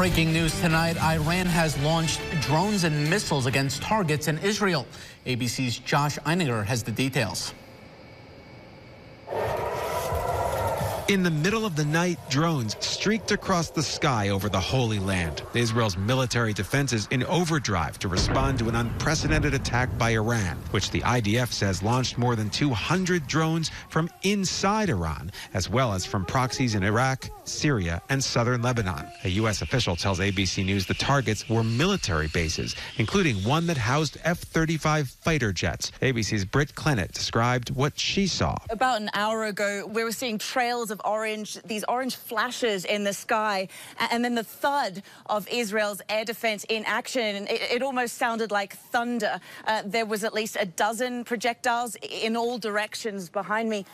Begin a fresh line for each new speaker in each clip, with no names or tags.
Breaking news tonight, Iran has launched drones and missiles against targets in Israel. ABC's Josh Einiger has the details.
In the middle of the night, drones streaked across the sky over the Holy Land. Israel's military defenses in overdrive to respond to an unprecedented attack by Iran, which the IDF says launched more than 200 drones from inside Iran, as well as from proxies in Iraq, Syria, and southern Lebanon. A U.S. official tells ABC News the targets were military bases, including one that housed F-35 fighter jets. ABC's Britt Clennett described what she saw.
About an hour ago, we were seeing trails of orange, these orange flashes in the sky, and then the thud of Israel's air defense in action. It, it almost sounded like thunder. Uh, there was at least a dozen projectiles in all directions behind me.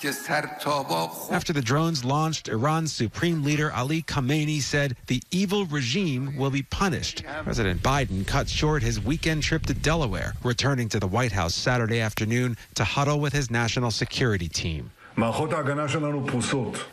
After the drones launched, Iran's supreme leader Ali Khamenei said the evil regime will be punished. President Biden cut short his weekend trip to Delaware, returning to the White House Saturday afternoon to huddle with his national security team.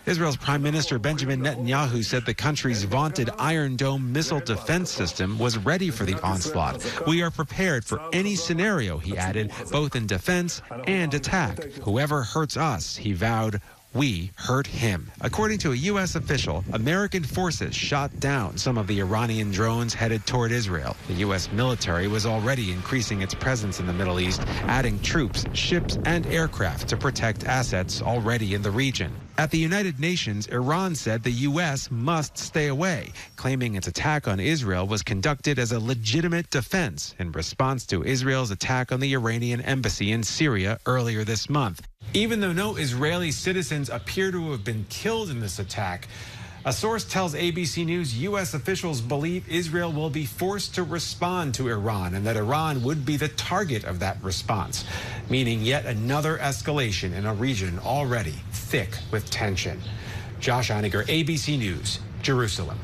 Israel's Prime Minister Benjamin Netanyahu said the country's vaunted Iron Dome missile defense system was ready for the onslaught. We are prepared for any scenario, he added, both in defense and attack. Whoever hurts us, he vowed, we hurt him. According to a U.S. official, American forces shot down some of the Iranian drones headed toward Israel. The U.S. military was already increasing its presence in the Middle East, adding troops, ships, and aircraft to protect assets already in the region. At the United Nations, Iran said the U.S. must stay away, claiming its attack on Israel was conducted as a legitimate defense in response to Israel's attack on the Iranian embassy in Syria earlier this month. Even though no Israeli citizens appear to have been killed in this attack, a source tells ABC News U.S. officials believe Israel will be forced to respond to Iran and that Iran would be the target of that response, meaning yet another escalation in a region already thick with tension. Josh Einiger, ABC News, Jerusalem.